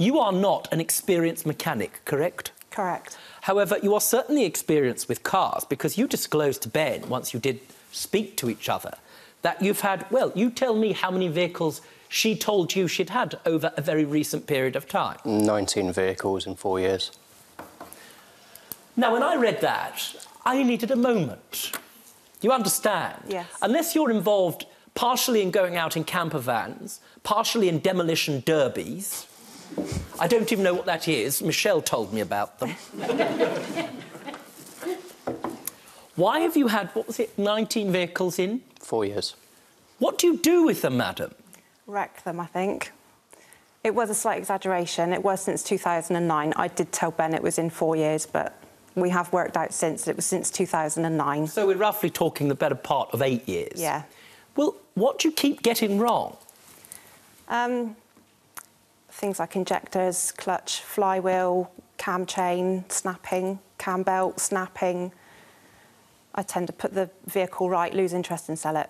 You are not an experienced mechanic, correct? Correct. However, you are certainly experienced with cars because you disclosed to Ben, once you did speak to each other, that you've had, well, you tell me how many vehicles she told you she'd had over a very recent period of time. 19 vehicles in four years. Now, when I read that, I needed a moment. You understand? Yes. Unless you're involved partially in going out in camper vans, partially in demolition derbies, I don't even know what that is. Michelle told me about them. Why have you had, what was it, 19 vehicles in? Four years. What do you do with them, madam? Wreck them, I think. It was a slight exaggeration. It was since 2009. I did tell Ben it was in four years, but we have worked out since. It was since 2009. So we're roughly talking the better part of eight years. Yeah. Well, what do you keep getting wrong? Um, things like injectors, clutch, flywheel, cam chain, snapping, cam belt, snapping. I tend to put the vehicle right, lose interest and sell it.